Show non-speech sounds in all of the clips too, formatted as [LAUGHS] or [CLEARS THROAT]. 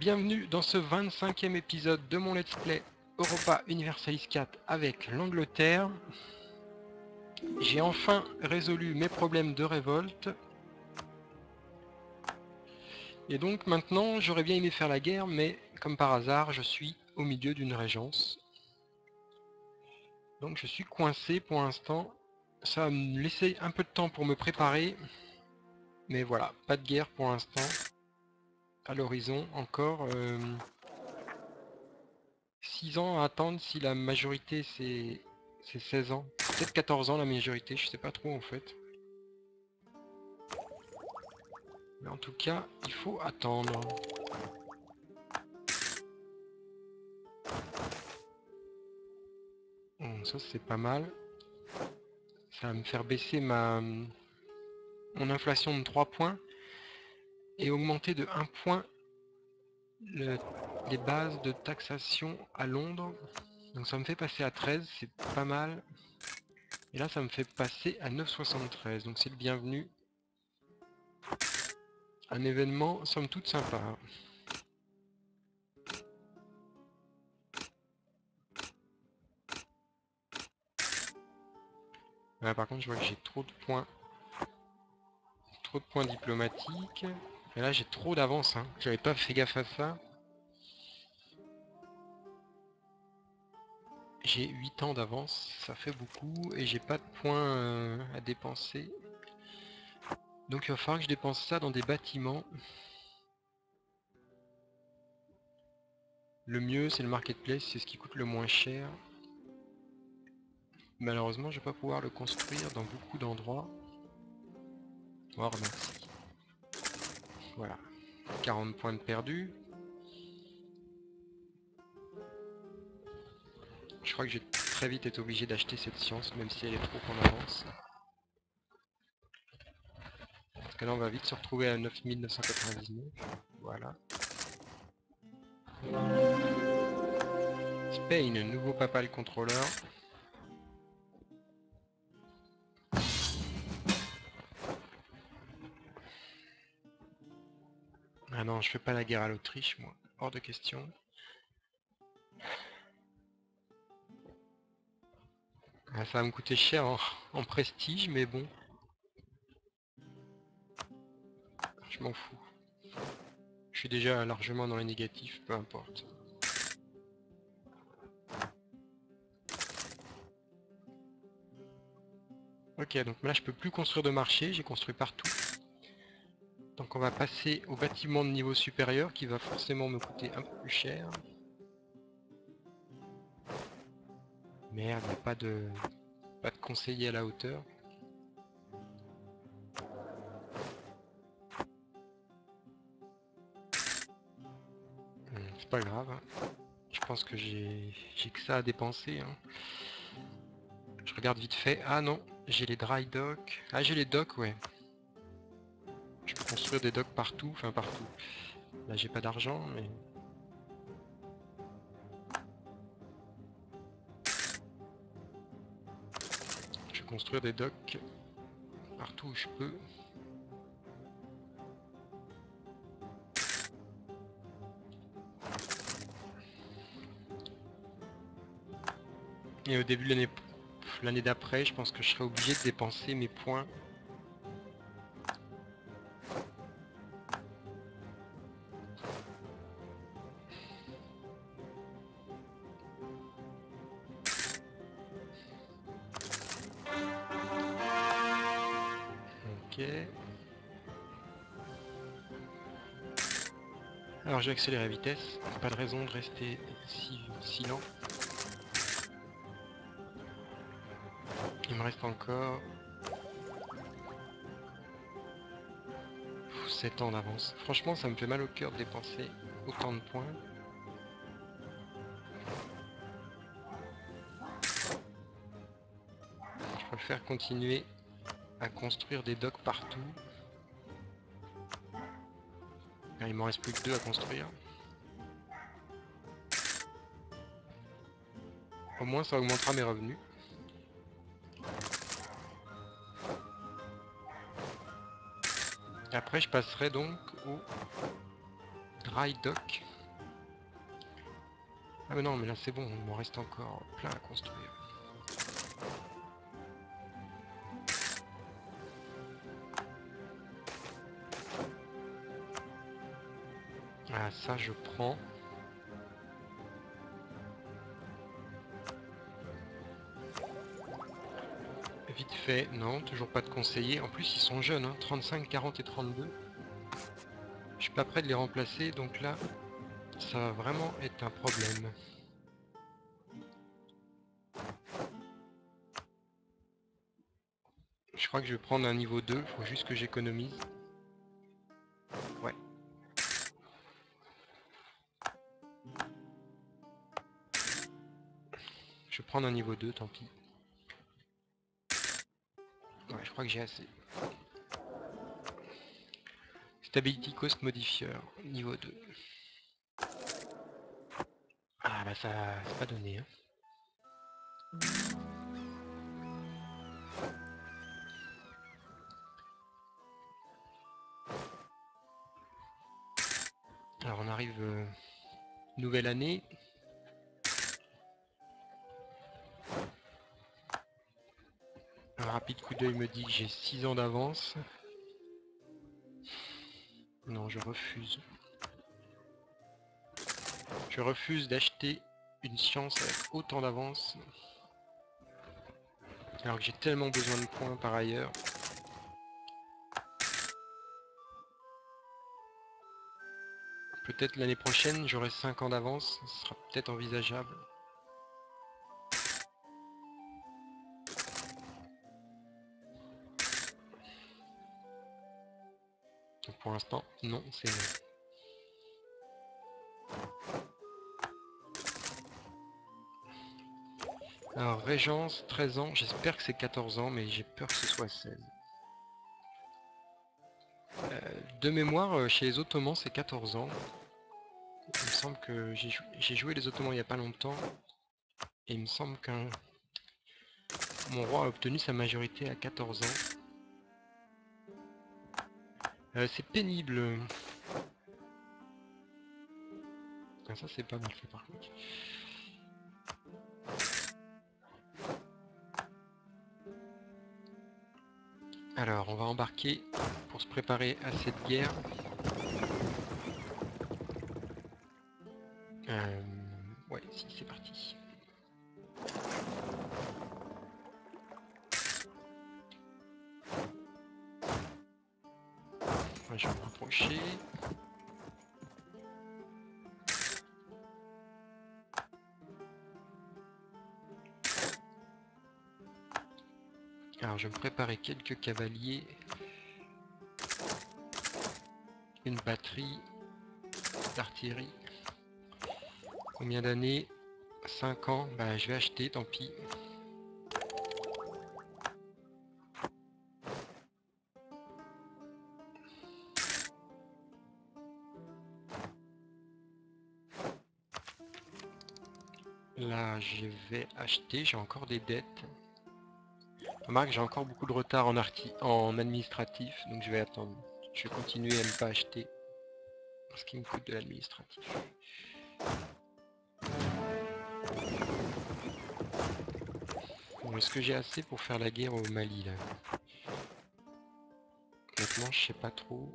bienvenue dans ce 25e épisode de mon Let's Play Europa Universalis 4 avec l'Angleterre. J'ai enfin résolu mes problèmes de révolte. Et donc maintenant, j'aurais bien aimé faire la guerre, mais comme par hasard, je suis au milieu d'une régence. Donc je suis coincé pour l'instant. Ça va me laisser un peu de temps pour me préparer. Mais voilà, pas de guerre pour l'instant à l'horizon encore 6 euh, ans à attendre si la majorité c'est 16 ans. Peut-être 14 ans la majorité, je sais pas trop en fait. Mais en tout cas, il faut attendre. Ça c'est pas mal. Ça va me faire baisser ma mon inflation de 3 points et augmenter de 1 point les bases de taxation à Londres. Donc ça me fait passer à 13, c'est pas mal. Et là ça me fait passer à 9,73, donc c'est le bienvenu. Un événement somme toute sympa. par contre je vois que j'ai trop de points. Trop de points diplomatiques. Et là j'ai trop d'avance, hein. j'avais pas fait gaffe à ça. J'ai 8 ans d'avance, ça fait beaucoup, et j'ai pas de points euh, à dépenser. Donc il va falloir que je dépense ça dans des bâtiments. Le mieux c'est le marketplace, c'est ce qui coûte le moins cher. Malheureusement je vais pas pouvoir le construire dans beaucoup d'endroits. Oh merci. Voilà. 40 points de perdu. Je crois que j'ai très vite été obligé d'acheter cette science, même si elle est trop en avance. Parce que là on va vite se retrouver à 9999. Voilà. Spain, nouveau papal contrôleur. Ah non, je fais pas la guerre à l'Autriche, moi. Hors de question. Ah, ça va me coûter cher en, prestige, mais bon. Je m'en fous. Je suis déjà largement dans les négatifs, peu importe. Ok, donc là je peux plus construire de marché, j'ai construit partout. Donc on va passer au bâtiment de niveau supérieur qui va forcément me coûter un peu plus cher. Merde, il n'y a pas de, pas de conseiller à la hauteur. Hmm, c'est pas grave. Hein. Je pense que j'ai que ça à dépenser. Hein. Je regarde vite fait. Ah non, j'ai les dry docks. Ah j'ai les docks, ouais. Je peux construire des docks partout, enfin partout. Là j'ai pas d'argent, mais... Je vais construire des docks partout où je peux. Et au début de l'année d'après, je pense que je serai obligé de dépenser mes points Alors je vais accélérer la vitesse, pas de raison de rester si, lent. Il me reste encore 7 ans d'avance. Franchement ça me fait mal au cœur de dépenser autant de points. Je préfère continuer à construire des docks partout. il m'en reste plus que deux à construire. Au moins ça augmentera mes revenus. Après je passerai donc au dry dock. Ah mais non, mais là c'est bon, il m'en reste encore plein à construire. Je prends. Vite fait, non, toujours pas de conseiller. En plus ils sont jeunes, hein, 35, 40 et 32. Je suis pas prêt de les remplacer, donc là, ça va vraiment être un problème. Je crois que je vais prendre un niveau 2, faut juste que j'économise. Prendre un niveau 2, tant pis. Je crois que j'ai assez. Stability Cost Modifier, niveau 2. Ah bah ça, c'est pas donné. Hein. Alors on arrive euh, nouvelle année. Rapide coup d'œil me dit que j'ai 6 ans d'avance. Non, je refuse. Je refuse d'acheter une science avec autant d'avance. Alors que j'ai tellement besoin de points par ailleurs. Peut-être l'année prochaine, j'aurai 5 ans d'avance, ce sera peut-être envisageable. Pour l'instant, non, c'est non. Alors, Régence, 13 ans, j'espère que c'est 14 ans, mais j'ai peur que ce soit 16. Euh, de mémoire, euh, chez les Ottomans, c'est 14 ans. Il me semble que j'ai joué les Ottomans il n'y a pas longtemps. Et il me semble qu'un... Mon roi a obtenu sa majorité à 14 ans. Euh, c'est pénible. Ça c'est pas mal fait par contre. Alors, on va embarquer pour se préparer à cette guerre. Euh, ouais, si, c'est parti. Alors je vais me préparer quelques cavaliers. Une batterie d'artillerie. Combien d'années? 5 ans? Bah je vais acheter, tant pis. Je vais acheter, j'ai encore des dettes. Remarque, j'ai encore beaucoup de retard en, en administratif, donc je vais attendre. Je vais continuer à ne pas acheter. Ce qui me coûte de l'administratif. Bon, est-ce que j'ai assez pour faire la guerre au Mali, là? Honnêtement, je sais pas trop.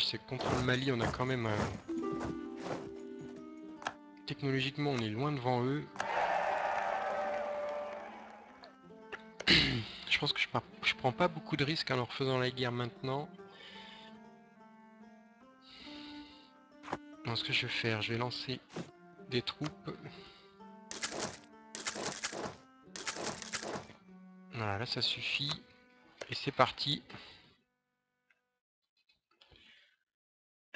C'est que contre le Mali on a quand même un... Technologiquement on est loin devant eux. [CLEARS THROAT] je pense que je, prends pas beaucoup de risques en leur faisant la guerre maintenant. ce que je vais faire, je vais lancer des troupes. Voilà, là ça suffit. Et c'est parti.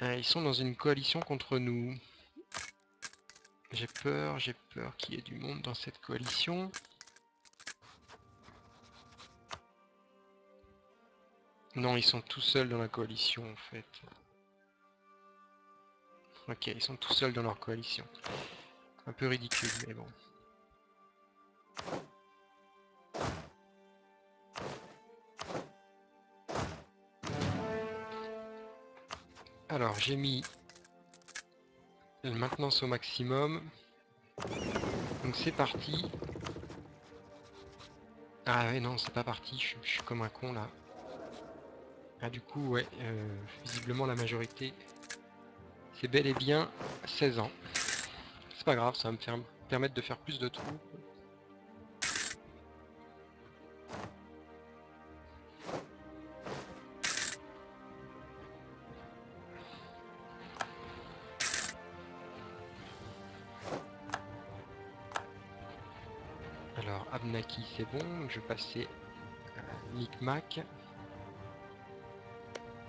Euh, ils sont dans une coalition contre nous. J'ai peur, j'ai peur qu'il y ait du monde dans cette coalition. Non, ils sont tout seuls dans la coalition en fait. Ok, ils sont tout seuls dans leur coalition. Un peu ridicule, mais bon. Alors, j'ai mis la maintenance au maximum. Donc c'est parti. Ah ouais, non, c'est pas parti, je, suis comme un con là. Ah du coup, ouais, euh, visiblement la majorité, c'est bel et bien 16 ans. C'est pas grave, ça va me permettre de faire plus de troupes. Alors, Abnaki, c'est bon, je vais passer à Micmac.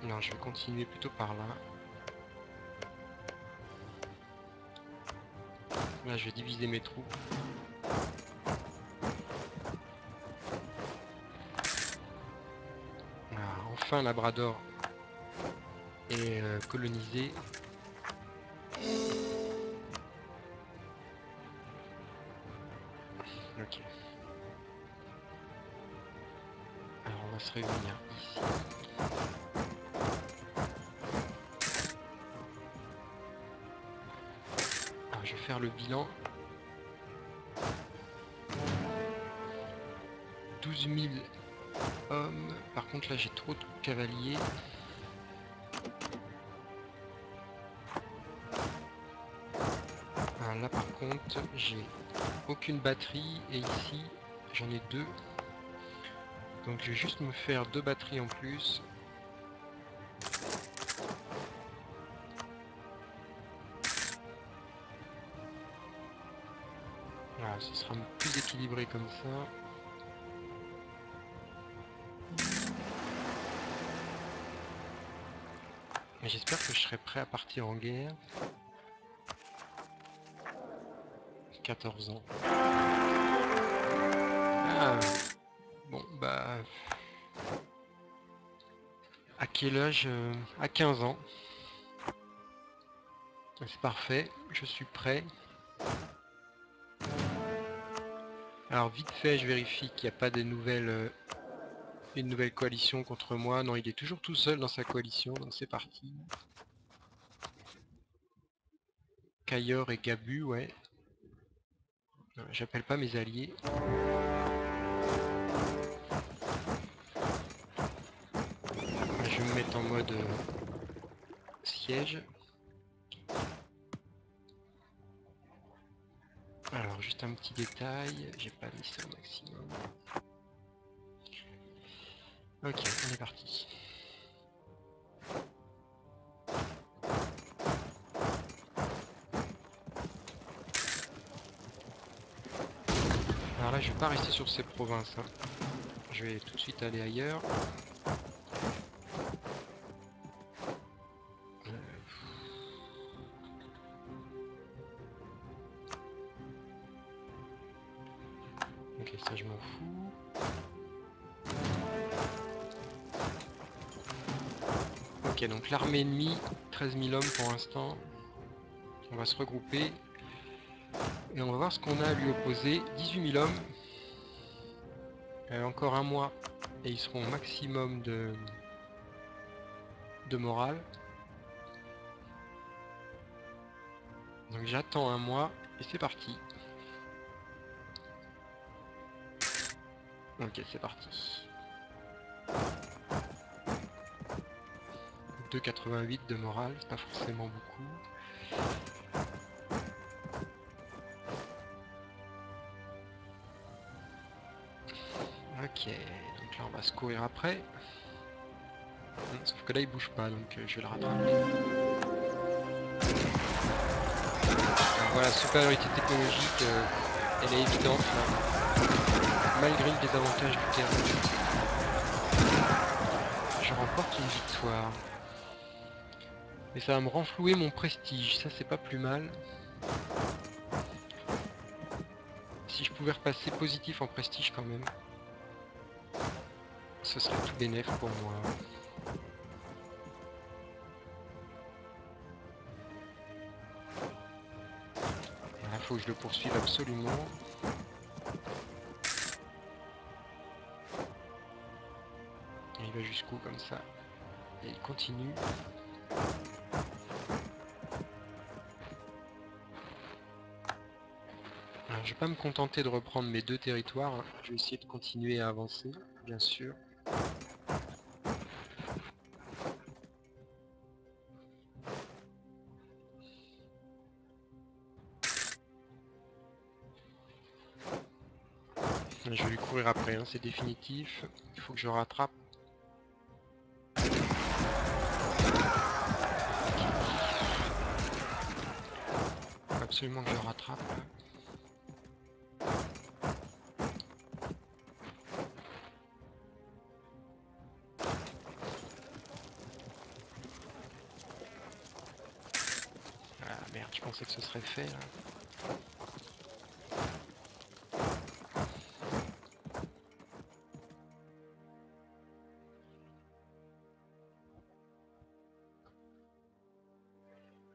Non, je vais continuer plutôt par là. Là, je vais diviser mes troupes. Enfin, Labrador est euh, colonisé. Là, j'ai trop de cavaliers. Là, par contre, j'ai aucune batterie. Et ici, j'en ai deux. Donc, je vais juste me faire deux batteries en plus. Voilà, ce sera plus équilibré comme ça. J'espère que je serai prêt à partir en guerre. 14 ans. Ah, bon, bah... À quel âge euh, À 15 ans. C'est parfait, je suis prêt. Alors vite fait, je vérifie qu'il n'y a pas de nouvelles, euh, une nouvelle coalition contre moi. Non, il est toujours tout seul dans sa coalition, donc c'est parti. Cayor et Gabu, ouais. J'appelle pas mes alliés. Je vais me mettre en mode euh, siège. Alors juste un petit détail, j'ai pas mis ça au maximum. Ok, on est parti. Alors là je vais pas rester sur ces provinces. hein. Je vais tout de suite aller ailleurs. L'armée ennemie, 13 000 hommes pour l'instant. On va se regrouper. Et on va voir ce qu'on a à lui opposer. 18 000 hommes. Euh, encore un mois. Et ils seront au maximum de, de morale. Donc j'attends un mois. Et c'est parti. Ok, c'est parti. 2,88 de morale, c'est pas forcément beaucoup. Ok, donc là on va se courir après. Sauf que là il bouge pas, donc euh, je vais le rattraper. Voilà, supériorité technologique, euh, elle est évidente. Malgré le désavantage du terrain. Je remporte une victoire. Mais ça va me renflouer mon prestige, ça c'est pas plus mal. Si je pouvais repasser positif en prestige quand même, ce serait tout bénéf pour moi. Il faut que je le poursuive absolument. Il va jusqu'où comme ça? Et il continue. Je vais pas me contenter de reprendre mes deux territoires. hein. Je vais essayer de continuer à avancer, bien sûr. Je vais lui courir après, hein, c'est définitif. Il faut que je rattrape. Absolument que je rattrape je pensais que ce serait fait là.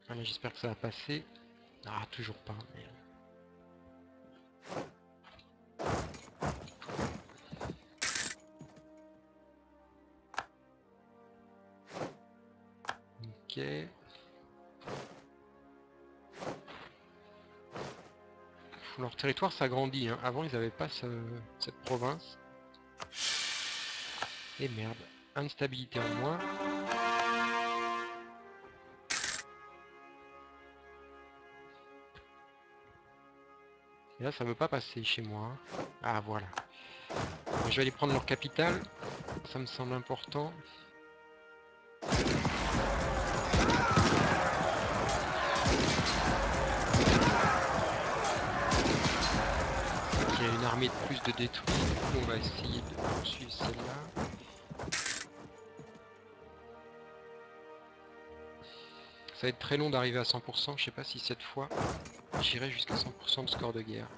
Allez, j'espère que ça va passer. Ah, toujours pas. Territoire s'agrandit. Hein. Avant, ils n'avaient pas ce- cette province. Et merde. Instabilité en moins. Là, ça veut pas passer chez moi. hein. Ah, voilà. Je vais aller prendre leur capitale. Ça me semble important. Il y a une armée de plus de détruits. Du coup, on va essayer de poursuivre celle-là. Ça va être très long d'arriver à 100%. Je sais pas si cette fois, j'irai jusqu'à 100% de score de guerre.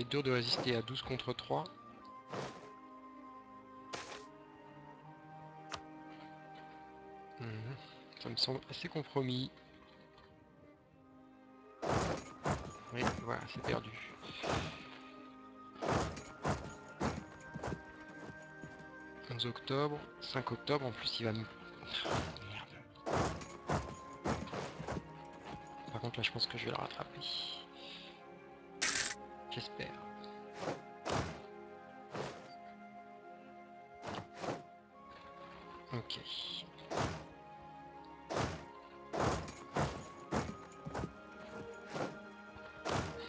Être dur de résister à 12 contre 3. Mhm. Ça me semble assez compromis. Oui, voilà, c'est perdu. « 11 octobre, 5 octobre, en plus il va me... [LAUGHS] Par contre là je pense que je vais le rattraper. J'espère. Ok.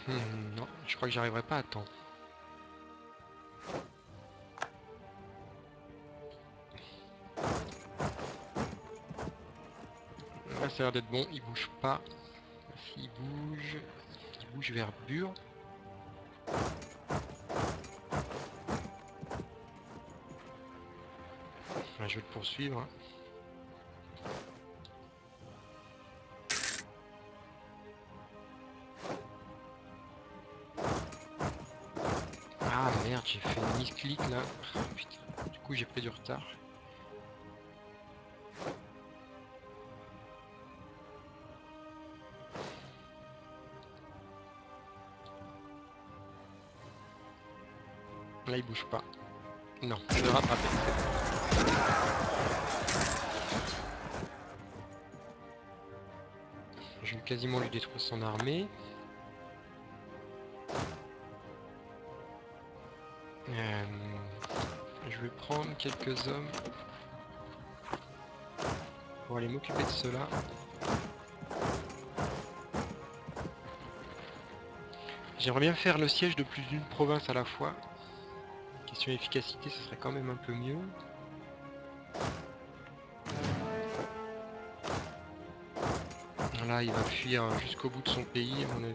Hmm, non, je crois que j'arriverai pas à temps. Ça a l'air d'être bon, il bouge pas. S'il bouge, il bouge vers Bure. Je vais le poursuivre. hein. Ah merde, j'ai fait une misclic là. Putain, du coup j'ai pris du retard. Là il bouge pas. Non, je vais rattraper. Je vais quasiment lui détruire son armée. Euh, je vais prendre quelques hommes pour aller m'occuper de cela. J'aimerais bien faire le siège de plus d'une province à la fois. Question efficacité, ce serait quand même un peu mieux. là, il va fuir jusqu'au bout de son pays, à mon avis.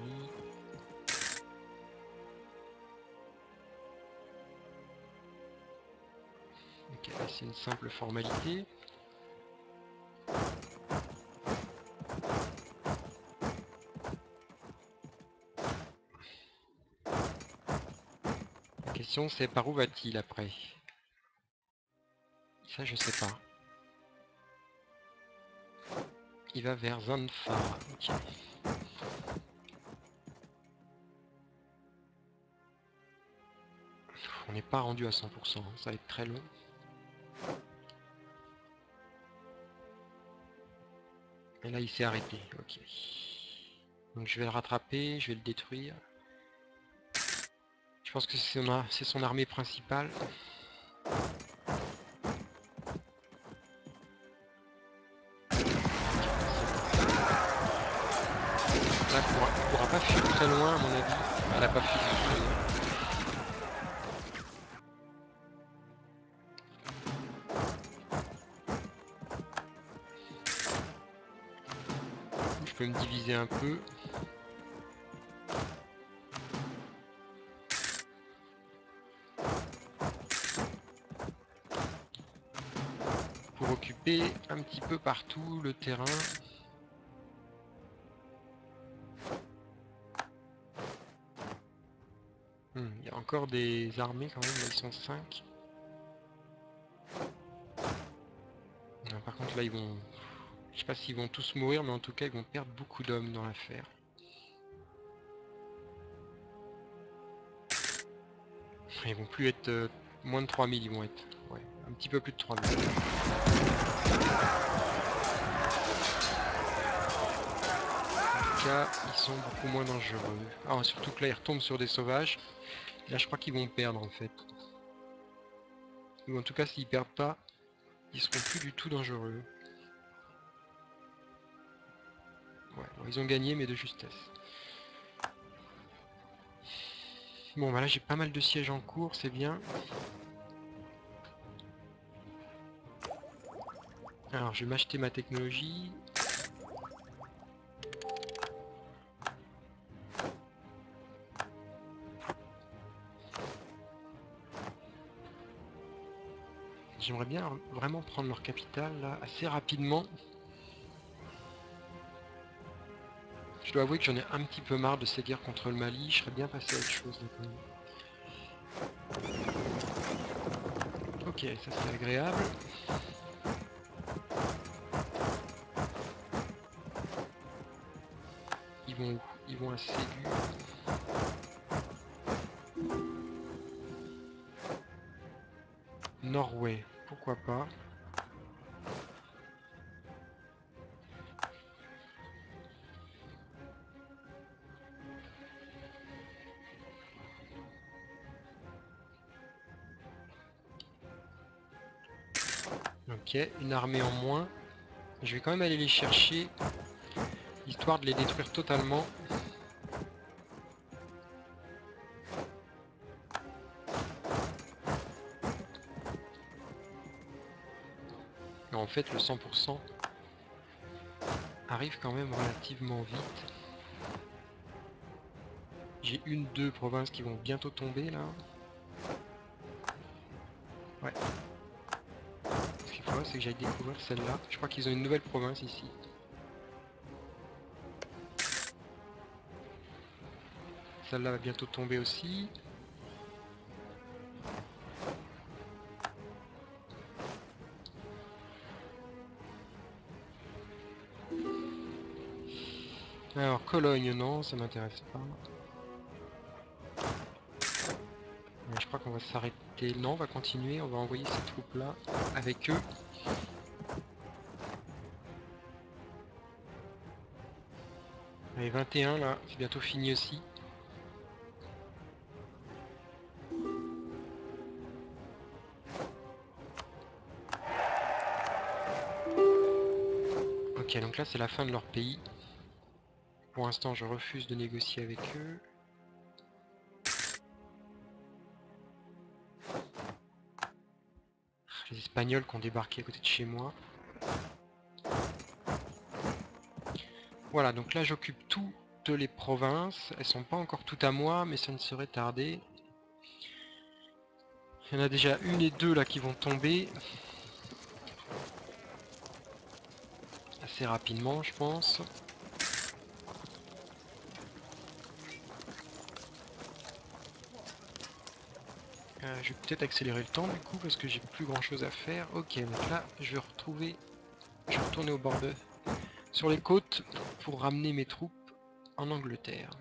C'est une simple formalité. La question c'est par où va-t-il après? Ça je sais pas. Il va vers Zanfa. Ok. On n'est pas rendu à 100%, ça va être très long. Et là il s'est arrêté. Donc je vais le rattraper, je vais le détruire. Je pense que c'est son armée principale. Très loin à mon avis. Elle a pas loin. je peux me diviser un peu. Pour occuper un petit peu partout le terrain. Encore des armées quand même, ils sont 5. Par contre là ils vont je sais pas s'ils vont tous mourir, mais en tout cas, ils vont perdre beaucoup d'hommes dans l'affaire. Ils vont plus être euh, moins de 3000, ils vont être ouais, un petit peu plus de 3000. En tout cas, ils sont beaucoup moins dangereux. Ah, surtout que là, ils retombent sur des sauvages. Là, je crois qu'ils vont perdre en fait. Ou en tout cas, s'ils perdent pas, ils seront plus du tout dangereux. ils ont gagné, mais de justesse. Bon, bah là, j'ai pas mal de sièges en cours, c'est bien. Alors, je vais m'acheter ma technologie. J'aimerais bien vraiment prendre leur capitale là, assez rapidement. Je dois avouer que j'en ai un petit peu marre de ces guerres contre le Mali, je serais bien passé à autre chose Ok, ça c'est agréable. Ils vont Ils vont à Ségur. Norway, pourquoi pas. Ok, une armée en moins. Je vais quand même aller les chercher, histoire de les détruire totalement. Le 100% arrive quand même relativement vite. J'ai une, deux provinces qui vont bientôt tomber là. Ouais, c'est que j'aille découvrir celle-là. Je crois qu'ils ont une nouvelle province ici. Celle-là va bientôt tomber aussi. Cologne, non, ça m'intéresse pas. je crois qu'on va s'arrêter. Non, on va continuer, on va envoyer ces troupes-là avec eux. Allez, 21 là, c'est bientôt fini aussi. Ok, donc là c'est la fin de leur pays. Pour l'instant, je refuse de négocier avec eux. Les Espagnols qui ont débarqué à côté de chez moi. Voilà, donc là j'occupe toutes les provinces. Elles sont pas encore toutes à moi, mais ça ne serait tardé. Il y en a déjà une et deux là qui vont tomber. Assez rapidement, je pense. Euh, je vais peut-être accélérer le temps du coup parce que j'ai plus grand chose à faire. Ok, donc là je vais retrouver, je vais retourner au bord de, sur les côtes pour ramener mes troupes en Angleterre.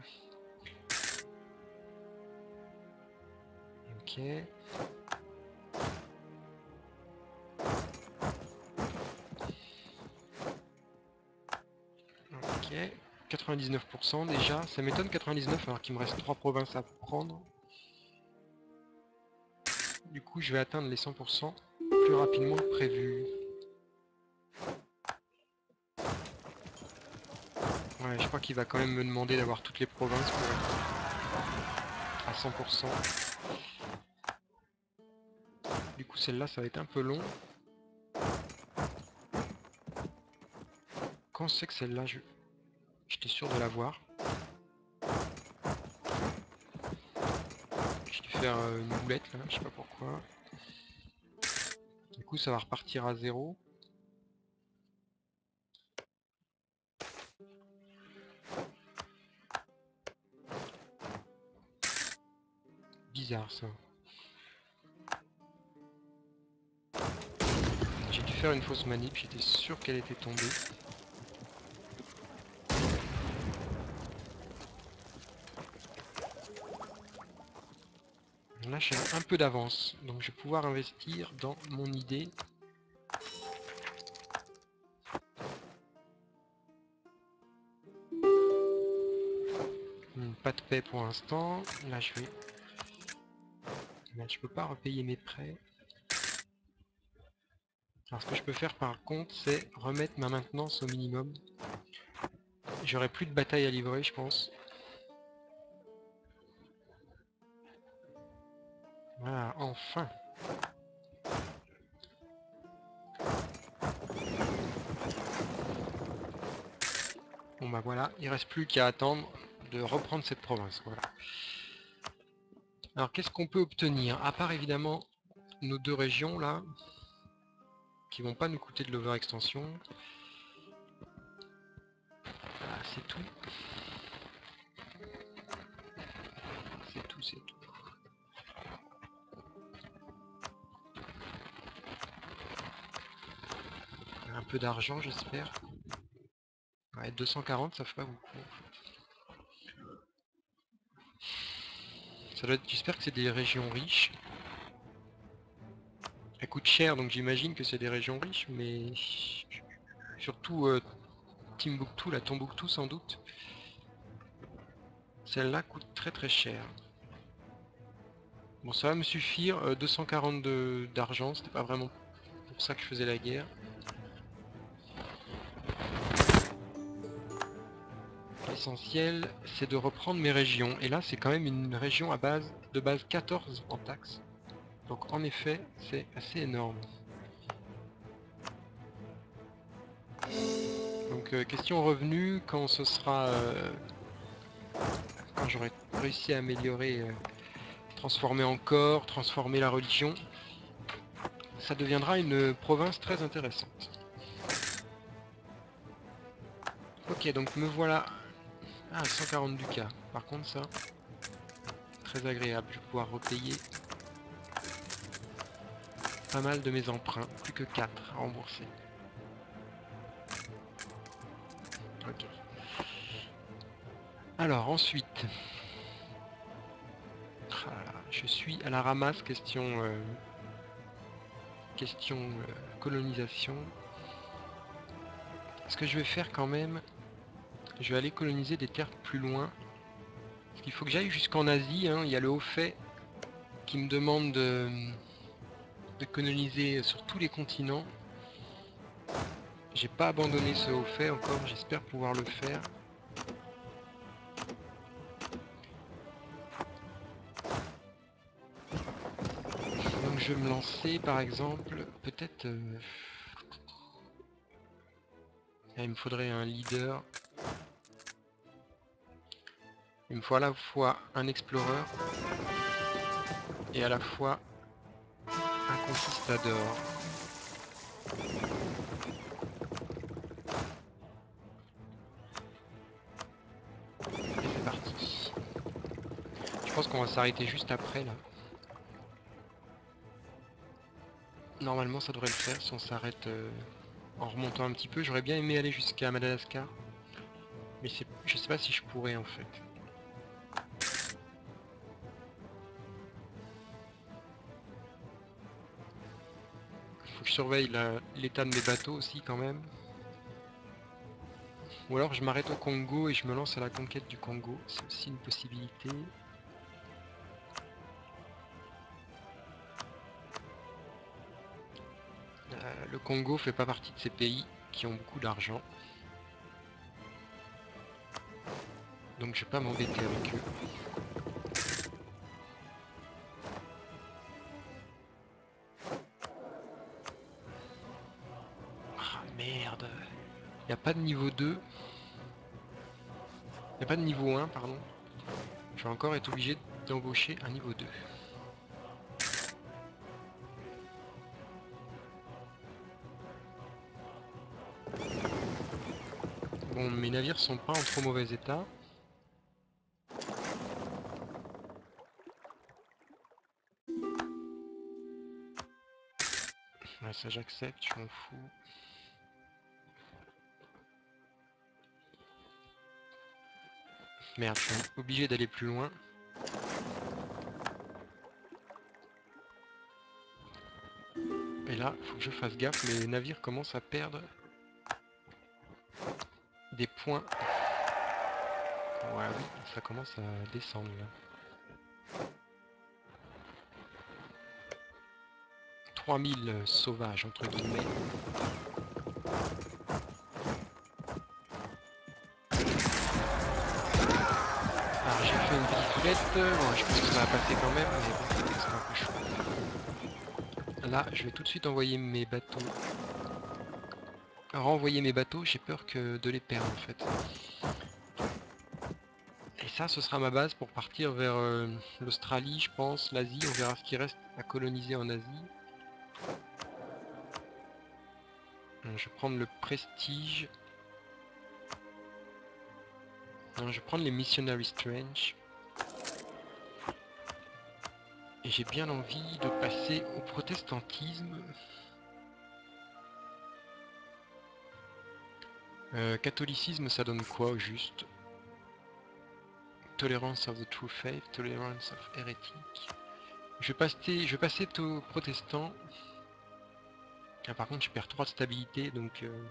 Ok. Ok. 99% déjà. Ça m'étonne 99 alors qu'il me reste 3 provinces à prendre. Du coup, je vais atteindre les 100% plus rapidement que prévu. Ouais, je crois qu'il va quand même me demander d'avoir toutes les provinces pour être à 100%. Du coup, celle-là, ça va être un peu long. Quand c'est que celle-là, je... j'étais sûr de l'avoir. Euh, une boulette là, je sais pas pourquoi. Du coup ça va repartir à zéro. Bizarre ça. J'ai dû faire une fausse manip, j'étais sûr qu'elle était tombée. Là j'ai un peu d'avance, donc je vais pouvoir investir dans mon idée. Hmm, pas de paix pour l'instant. Là je vais... Là, je peux pas repayer mes prêts. Alors ce que je peux faire par contre c'est remettre ma maintenance au minimum. J'aurai plus de bataille à livrer je pense. Voilà, enfin Bon bah voilà, il reste plus qu'à attendre de reprendre cette province, voilà. Alors qu'est-ce qu'on peut obtenir? À part évidemment nos deux régions là, qui vont pas nous coûter de l'overextension. Voilà, c'est tout. C'est tout, c'est tout. D'argent j'espère. Ouais, 240 ça fait pas beaucoup Ça. J'espère que c'est des régions riches. Elle coûte cher donc j'imagine que c'est des régions riches mais surtout euh, Timbuktu, la Tombouctou sans doute. Celle-là coûte très très cher. Bon ça va me suffire, 242 euh, d'argent, c'était pas vraiment pour ça que je faisais la guerre. L'essentiel c'est de reprendre mes régions. Et là c'est quand même une région à base de base 14 en taxes. Donc en effet c'est assez énorme. Donc euh, question revenu, quand ce sera... Euh, quand j'aurai réussi à améliorer, euh, transformer encore, transformer la religion, ça deviendra une province très intéressante. Ok, donc me voilà 140 ducats. Par contre ça, très agréable, je vais pouvoir repayer pas mal de mes emprunts, plus que 4 à rembourser. Ok. Alors ensuite, ah, je suis à la ramasse question euh, question euh, colonisation. Ce que je vais faire quand même, je vais aller coloniser des terres plus loin. Parce qu'il faut que j'aille jusqu'en Asie. Hein. Il y a le haut fait qui me demande de, coloniser sur tous les continents. J'ai pas abandonné ce haut fait encore, j'espère pouvoir le faire. Donc je vais me lancer par exemple, peut-être... Euh, il me faudrait un leader. Il me faut à la fois un explorer et à la fois Un conquistador. Et c'est parti. Je pense qu'on va s'arrêter juste après là. Normalement ça devrait le faire si on s'arrête euh, en remontant un petit peu. J'aurais bien aimé aller jusqu'à Madagascar. Mais je sais pas si je pourrais en fait. Surveille l'état de mes bateaux aussi quand même. Ou alors je m'arrête au Congo et je me lance à la conquête du Congo. C'est aussi une possibilité. Euh, le Congo fait pas partie de ces pays qui ont beaucoup d'argent. Donc je vais pas m'embêter avec eux. Pas de niveau 2. Il n'y a pas de niveau 1, pardon. Je vais encore être obligé d'embaucher un niveau 2. Bon, mes navires sont pas en trop mauvais état. Ça j'accepte, je m'en fous. Merde, je suis obligé d'aller plus loin. Et là, faut que je fasse gaffe, mes navires commencent à perdre des points. Ouais, oui, ça commence à descendre là. 3000 sauvages entre guillemets. Bon, je pense qu'ils ont impacté quand même, mais bon, c'était. Là, je vais tout de suite envoyer mes bateaux. Renvoyer mes bateaux, j'ai peur que de les perdre en fait. Et ça, ce sera ma base pour partir vers euh, l'Australie, je pense, l'Asie. On verra ce qui reste à coloniser en Asie. Euh, je vais prendre le prestige. Euh, je vais prendre les Missionary Strange. Et j'ai bien envie de passer au protestantisme. Euh, catholicisme, ça donne quoi au juste? Tolerance of the true faith, tolerance of heretic. Je vais je vais passer au protestant. Ah, par contre, je perds 3 de stabilité, donc... Euh,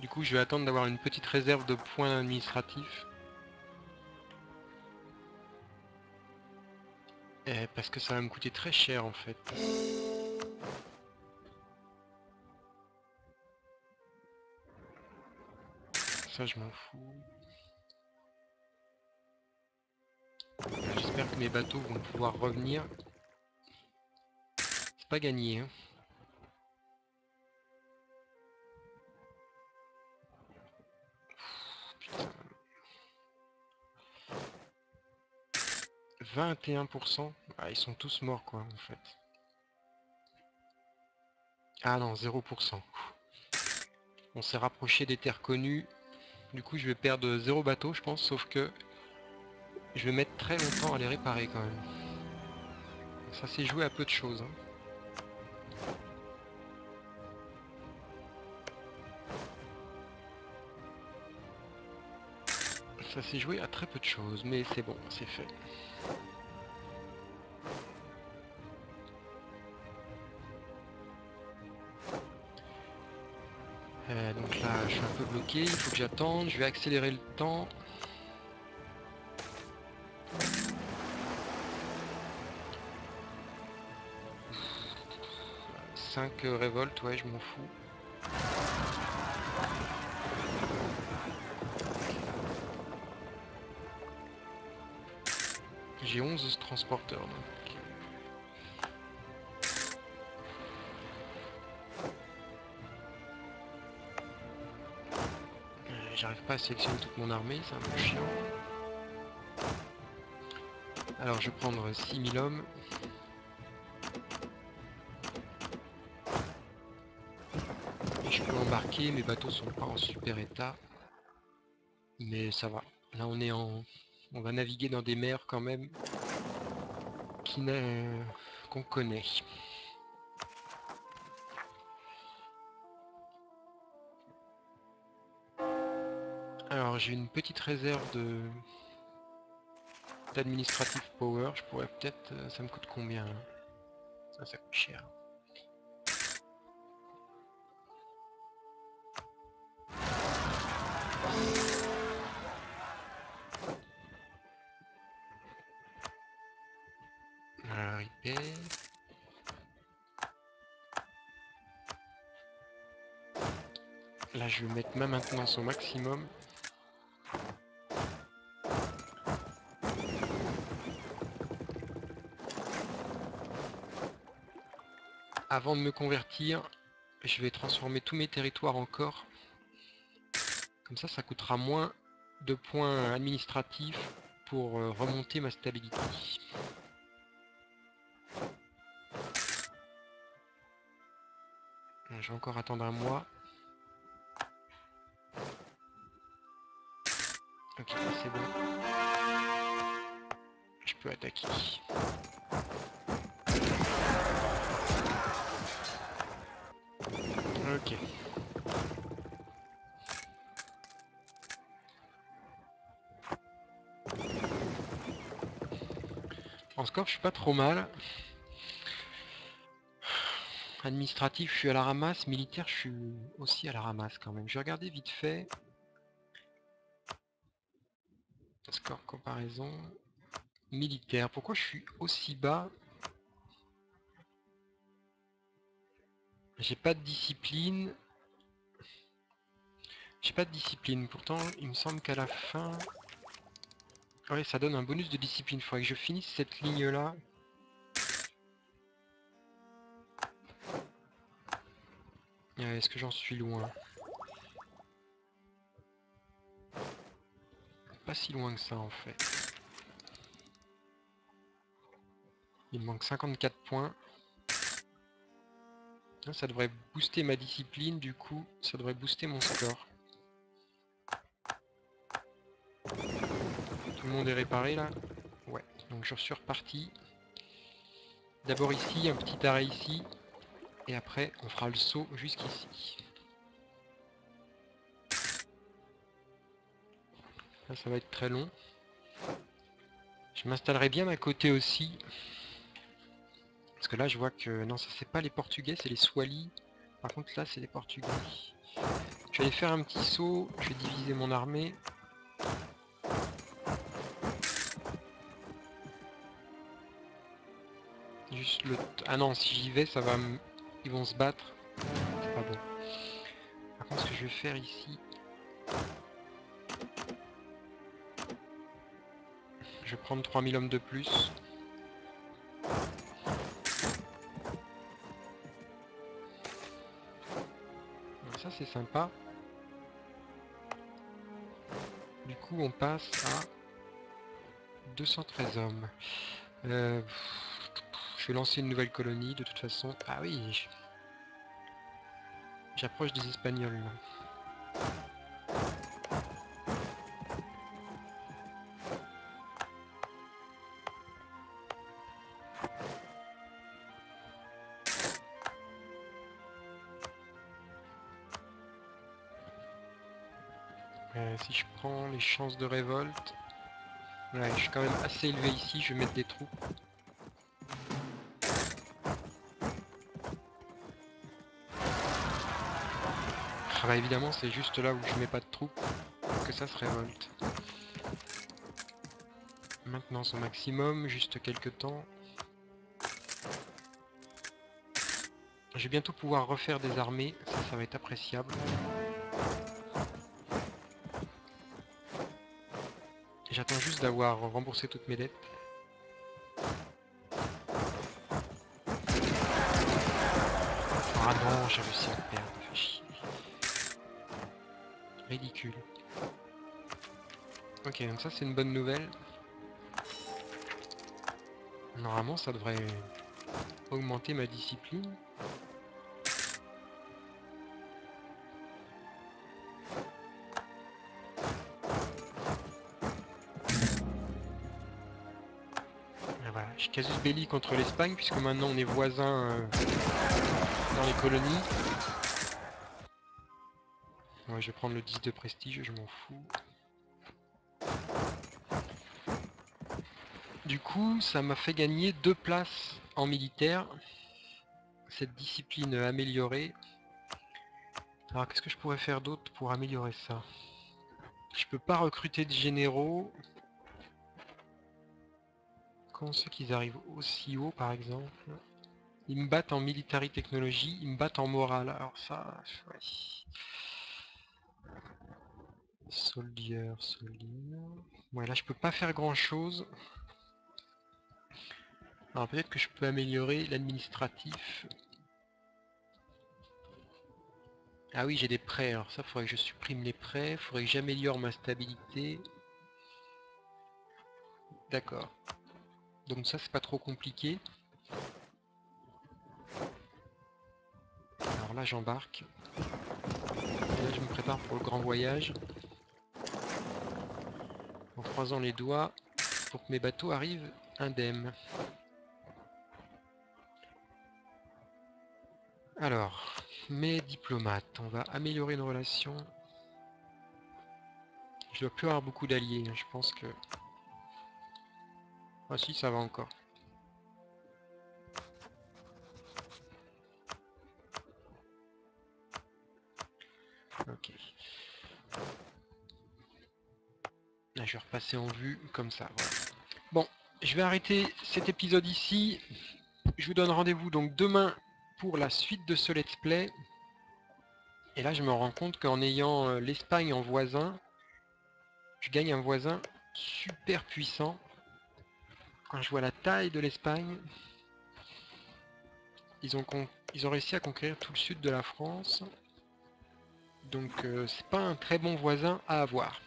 du coup, je vais attendre d'avoir une petite réserve de points administratifs. Eh, parce que ça va me coûter très cher, en fait. Ça, je m'en fous. J'espère que mes bateaux vont pouvoir revenir. C'est pas gagné. Hein. 21%. Ah, ils sont tous morts quoi en fait. Ah non, 0%. On s'est rapproché des terres connues. Du coup je vais perdre 0 bateau je pense, sauf que je vais mettre très longtemps à les réparer quand même. Ça s'est joué à peu de choses. Hein. Ça s'est joué à très peu de choses, mais c'est bon, c'est fait. Euh, donc là, je suis un peu bloqué, il faut que j'attende, je vais accélérer le temps. 5 révoltes, ouais, je m'en fous. J'ai 11 transporteurs donc. Euh, j'arrive pas à sélectionner toute mon armée, c'est un peu chiant. Alors je vais prendre 6000 hommes. Je peux embarquer, mes bateaux sont pas en super état. Mais ça va. Là on est en. On va naviguer dans des mers quand même qu'on connaît. Alors j'ai une petite réserve de d'administrative power, je pourrais peut-être... euh, ça me coûte combien Ça, ça coûte cher. Là, je vais mettre ma maintenance au maximum. Avant de me convertir, je vais transformer tous mes territoires en corps. Comme ça, ça coûtera moins de points administratifs pour euh, remonter ma stabilité. Je vais encore attendre un mois. Je peux attaquer. Ok. En score, je suis pas trop mal. Administratif, je suis à la ramasse. Militaire, je suis aussi à la ramasse quand même. Je vais regarder vite fait. Comparaison. Militaire. Pourquoi je suis aussi bas? J'ai pas de discipline. J'ai pas de discipline. Pourtant, il me semble qu'à la fin... Ça donne un bonus de discipline. Faudrait que je finisse cette ligne-là. Est-ce que j'en suis loin? Si loin que ça, en fait. Il manque 54 points. Ça devrait booster ma discipline, du coup, ça devrait booster mon score. Tout le monde est réparé là? Ouais, donc je suis reparti. D'abord ici, un petit arrêt ici, et après on fera le saut jusqu'ici. Là ça va être très long. Je m'installerai bien à côté aussi. Parce que là, je vois que... Non, ça, c'est pas les Portugais, c'est les Swali. Par contre, là, c'est les Portugais. Je vais aller faire un petit saut. Je vais diviser mon armée. Juste le... Ah non, si j'y vais, ça va... Ils vont se battre. C'est pas bon. Par contre, ce que je vais faire ici... Je vais prendre 3000 hommes de plus. c'est sympa. Du coup, on passe à 213 hommes. Euh, je vais lancer une nouvelle colonie, de toute façon. Ah oui J'approche des Espagnols. Chances de révolte, je suis quand même assez élevé ici, je vais mettre des troupes. Ah bah évidemment c'est juste là où je mets pas de troupes que ça se révolte. Maintenant son maximum, juste quelques temps. Je vais bientôt pouvoir refaire des armées, ça ça va être appréciable. J'attends juste d'avoir remboursé toutes mes dettes. Ah non, j'ai réussi à perdre, fait chier. Ridicule. Ok, donc ça c'est une bonne nouvelle. Normalement, ça devrait augmenter ma discipline. Casus belli contre l'Espagne puisque maintenant on est voisins euh, dans les colonies. je vais prendre le 10 de prestige, je m'en fous. Du coup, ça m'a fait gagner deux places en militaire. Cette discipline améliorée. Alors qu'est-ce que je pourrais faire d'autre pour améliorer ça? Je peux pas recruter de généraux. C'est qu'ils arrivent aussi haut par exemple Ils me battent en military technologie, ils me battent en morale. Alors ça, ouais. Soldier, soldier. Ouais là je peux pas faire grand chose. Alors peut-être que je peux améliorer l'administratif. Ah oui, j'ai des prêts. Alors ça, faudrait que je supprime les prêts. Faudrait que j'améliore ma stabilité. D'accord. Donc ça, c'est pas trop compliqué. Alors là, j'embarque. Là, je me prépare pour le grand voyage. En croisant les doigts pour que mes bateaux arrivent indemnes. Alors, mes diplomates, on va améliorer nos relations. Je dois plus avoir beaucoup d'alliés, hein, je pense que... Ah si, ça va encore. Ok. Là, je vais repasser en vue comme ça. Bon, je vais arrêter cet épisode ici. Je vous donne rendez-vous donc demain pour la suite de ce let's play. Et là, je me rends compte qu'en ayant euh, l'Espagne en voisin, je gagne un voisin super puissant. Quand je vois la taille de l'Espagne, ils ont, réussi à conquérir tout le sud de la France. Donc euh, c'est pas un très bon voisin à avoir.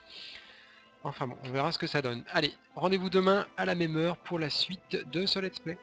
Enfin bon, on verra ce que ça donne. Allez, rendez-vous demain à la même heure pour la suite de ce let's play.